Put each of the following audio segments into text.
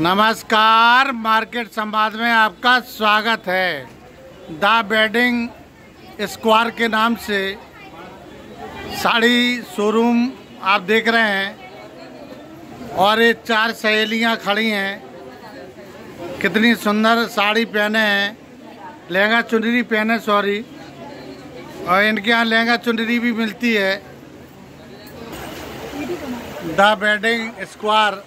नमस्कार, मार्केट संवाद में आपका स्वागत है। द बेडिंग स्क्वायर के नाम से साड़ी शोरूम आप देख रहे हैं और ये चार सहेलियाँ खड़ी हैं। कितनी सुंदर साड़ी पहने हैं। लहंगा चुनरी पहने, सॉरी। और इनके यहाँ लहंगा चुनरी भी मिलती है। द बेडिंग स्क्वायर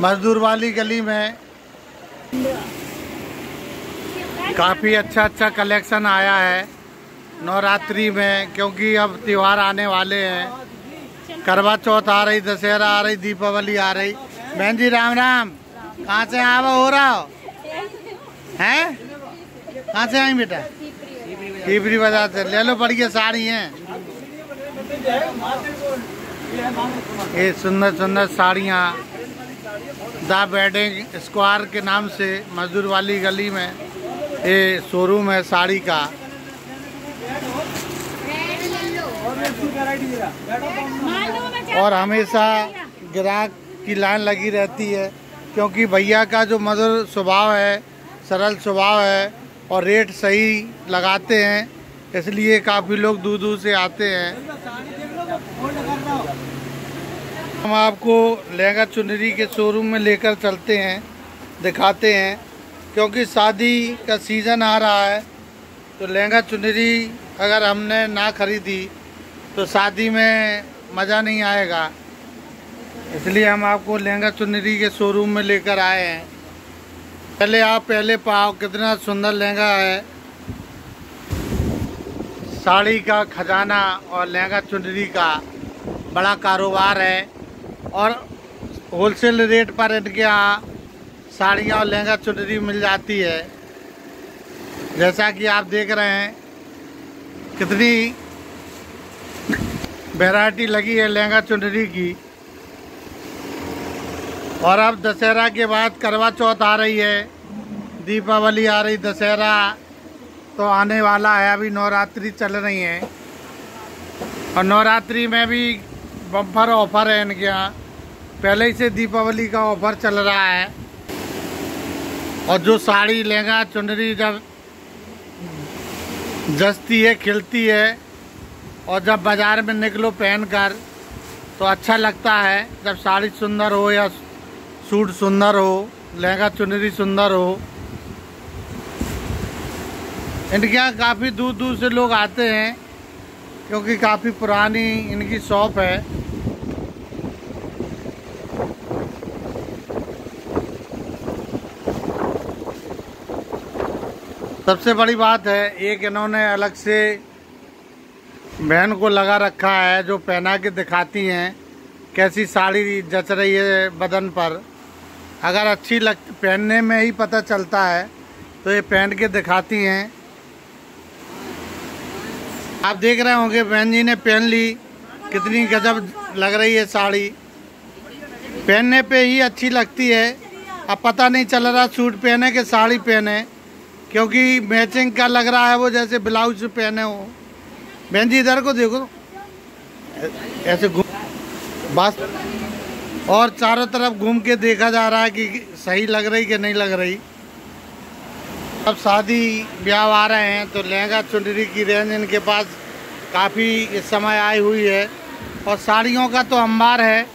मजदूर वाली गली में काफ़ी अच्छा अच्छा कलेक्शन आया है नवरात्रि में, क्योंकि अब त्यौहार आने वाले हैं। करवा चौथ आ रही, दशहरा आ रही, दीपावली आ रही। बहन जी, राम राम। कहाँ से आवा हो रहा हो? हैं? कहाँ से आई बेटा? टीपरी बाज़ार से। ले लो बढ़िया साड़ी हैं। ये सुंदर सुंदर साड़ियाँ। द बेडिंग स्क्वायर के नाम से मजदूर वाली गली में ये शोरूम है साड़ी का। और हमेशा ग्राहक की लाइन लगी रहती है, क्योंकि भैया का जो मधुर स्वभाव है, सरल स्वभाव है और रेट सही लगाते हैं, इसलिए काफ़ी लोग दूर दूर से आते हैं। हम आपको लहंगा चुनरी के शोरूम में लेकर चलते हैं, दिखाते हैं, क्योंकि शादी का सीज़न आ रहा है तो लहंगा चुनरी अगर हमने ना खरीदी तो शादी में मज़ा नहीं आएगा। इसलिए हम आपको लहंगा चुनरी के शोरूम में लेकर आए हैं। पहले आप पहले पाओ कितना सुंदर लहंगा है। साड़ी का खजाना और लहंगा चुनरी का बड़ा कारोबार है। और होलसेल रेट पर इनके यहाँ साड़ियाँ और लहंगा चुनरी मिल जाती है। जैसा कि आप देख रहे हैं, कितनी वैरायटी लगी है लहंगा चुनरी की। और अब दशहरा के बाद करवा चौथ आ रही है, दीपावली आ रही, दशहरा तो आने वाला है, अभी नवरात्रि चल रही है। और नवरात्रि में भी बम्पर ऑफ़र है इनके यहाँ। पहले ही से दीपावली का ऑफ़र चल रहा है। और जो साड़ी लहंगा, चुनरी जब जचती है, खिलती है, और जब बाज़ार में निकलो पहन कर तो अच्छा लगता है। जब साड़ी सुंदर हो या सूट सुंदर हो, लहंगा, चुनरी सुंदर हो। इनके यहाँ काफ़ी दूर दूर से लोग आते हैं, क्योंकि काफ़ी पुरानी इनकी शॉप है। सबसे बड़ी बात है, एक इन्होंने अलग से बहन को लगा रखा है, जो पहना के दिखाती हैं, कैसी साड़ी जच रही है बदन पर। अगर अच्छी लग, पहनने में ही पता चलता है तो ये पहन के दिखाती हैं। आप देख रहे होंगे, बहन जी ने पहन ली, कितनी गजब लग रही है साड़ी। पहनने पे ही अच्छी लगती है। अब पता नहीं चल रहा, सूट पहने के साड़ी पहने। क्योंकि मैचिंग का लग रहा है वो जैसे ब्लाउज पहने हो। बहन जी, इधर को देखो। ऐसे घूम बस। और चारों तरफ़ घूम के देखा जा रहा है कि सही लग रही कि नहीं लग रही। अब शादी, ब्याह आ रहे हैं तो लहंगा चुनरी की रेंज इनके पास काफ़ी इस समय आई हुई है। और साड़ियों का तो अंबार है।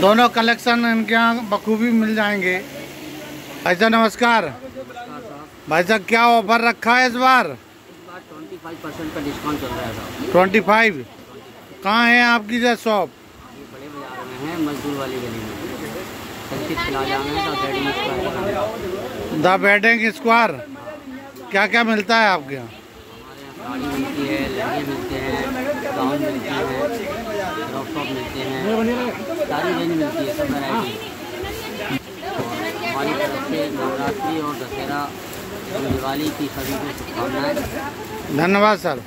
दोनों कलेक्शन इनके यहाँ बखूबी मिल जाएँगे। ऐसा नमस्कार। भाई साहब क्या ऑफ़र रखा है इस बार? ट्वेंटी फाइव परसेंट का डिस्काउंट चल रहा है ट्वेंटी फाइव कहाँ है आपकी जो शॉप बड़े बाज़ार में है मजदूर वाली गली में। संचित प्लाजा में तो द बेडिंग स्क्वायर क्या क्या मिलता है आपके यहाँ? साड़ी मिलती है लहंगे मिलते हैं गाउन मिलते हैं क्रॉप टॉप मिलते हैं। सारी रेंज मिलती है सब वैरायटी हमारी तरफ़ से नवरात्रि और दशहरा दिवाली की सभी को शुभकामनाएँ। धन्यवाद सर।